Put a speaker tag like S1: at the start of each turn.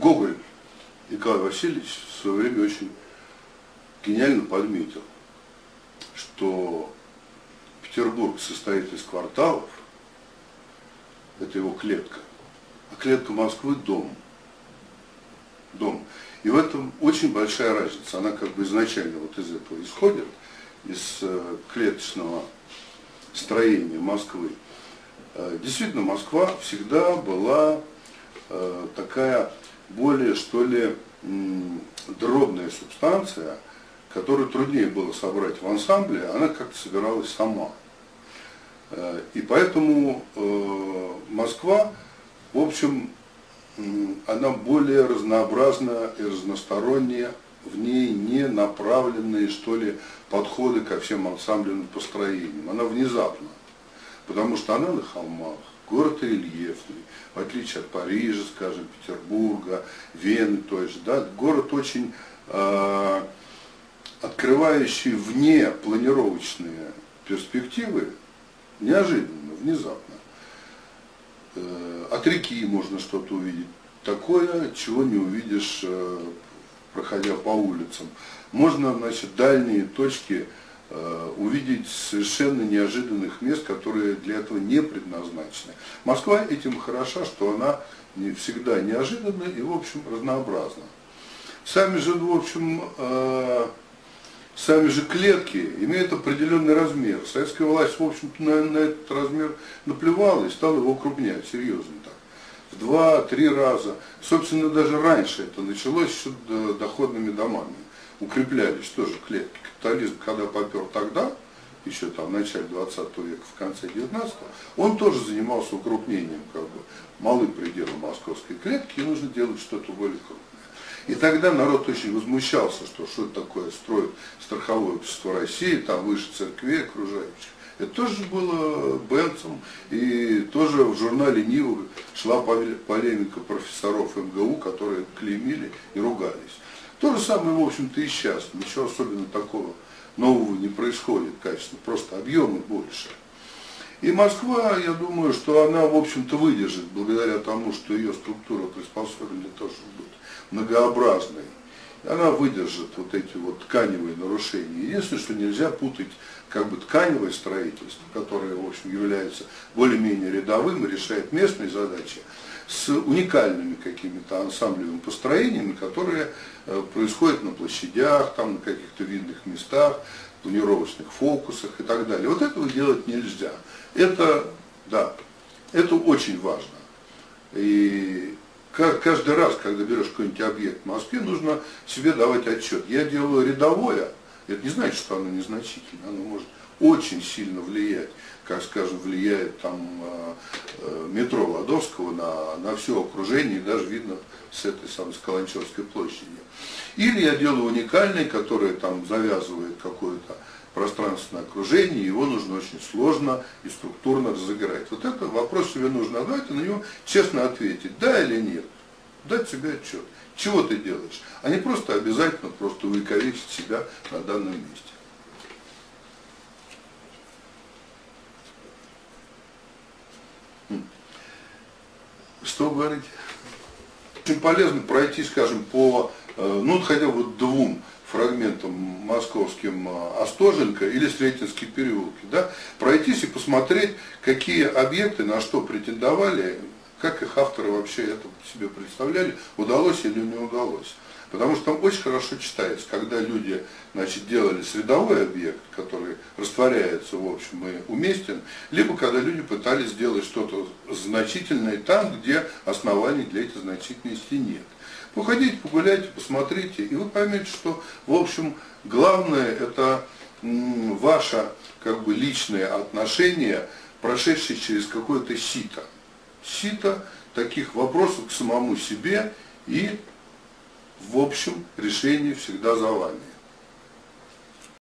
S1: Гоголь Николай Васильевич в свое время очень гениально подметил, что Петербург состоит из кварталов, это его клетка, а клетка Москвы – дом. Дом. И в этом очень большая разница. Она как бы изначально вот из этого исходит, из э, клеточного строения Москвы. Э, действительно, Москва всегда была э, такая более, что ли, дробная субстанция, которую труднее было собрать в ансамбле, она как-то собиралась сама. И поэтому Москва, в общем, она более разнообразна и разносторонняя, в ней не направленные, что ли, подходы ко всем ансамблевым построениям. Она внезапна, потому что она на холмах, город рельефный, в отличие от Парижа, скажем, Петербурга, Вены той же, да, город очень э, открывающий вне планировочные перспективы, неожиданно, внезапно. Э, от реки можно что-то увидеть. Такое, чего не увидишь, э, проходя по улицам. Можно, значит, дальние точки увидеть совершенно неожиданных мест, которые для этого не предназначены. Москва этим хороша, что она не всегда неожиданна и, в общем, разнообразна. Сами же, в общем, сами же клетки имеют определенный размер. Советская власть, в общем-то, на, на этот размер наплевала и стала его укрупнять, серьезно так. В два-три раза. Собственно, даже раньше это началось еще доходными домами. Укреплялись тоже клетки. Капитализм, когда попер тогда, еще там в начале 20 века, в конце 19 он тоже занимался укрупнением, как бы, малый предел московской клетки, и нужно делать что-то более крупное. И тогда народ очень возмущался, что что это такое строит страховое общество России, там выше церкви окружающих. Это тоже было Бенцем, и тоже в журнале Нива шла полемика профессоров МГУ, которые клеймили и ругались. То же самое, в общем-то, и сейчас. Ничего особенно такого нового не происходит качественно, просто объемы больше. И Москва, я думаю, что она, в общем-то, выдержит, благодаря тому, что ее структура приспособлена для того, чтобы быть многообразной. Она выдержит вот эти вот тканевые нарушения. Единственное, что нельзя путать как бы тканевое строительство, которое, в общем, является более-менее рядовым и решает местные задачи, с уникальными какими-то ансамблевыми построениями, которые э, происходят на площадях, там, на каких-то видных местах, планировочных фокусах и так далее. Вот этого делать нельзя. Это, да, это очень важно. И каждый раз, когда берешь какой-нибудь объект в Москве, нужно себе давать отчет. Я делаю рядовое, это не значит, что оно незначительно, оно может очень сильно влиять, как, скажем, влияет там а, э, метро Ладовского на, на все окружение, даже видно с этой самой Скаланчевской площади. Или я делаю уникальный, который там завязывает какое-то пространственное окружение, его нужно очень сложно и структурно разыграть. Вот это вопрос себе нужно задать и на него честно ответить, да или нет. Дать себе отчет, чего ты делаешь, а не просто обязательно просто увековечить себя на данном месте. Хм. Что говорить? Очень полезно пройти, скажем, по, э, ну, хотя бы двум фрагментом московским а, Остоженко или Сретенские переулки, да, пройтись и посмотреть, какие объекты на что претендовали, как их авторы вообще это себе представляли, удалось или не удалось. Потому что там очень хорошо читается, когда люди значит, делали средовой объект, который растворяется в общем и уместен, либо когда люди пытались сделать что-то значительное там, где оснований для этой значительности нет. Походите, погуляйте, посмотрите, и вы поймете, что, в общем, главное это ваше как бы личное отношение, прошедшее через какое-то сито. Сито таких вопросов к самому себе и, в общем, решение всегда за вами.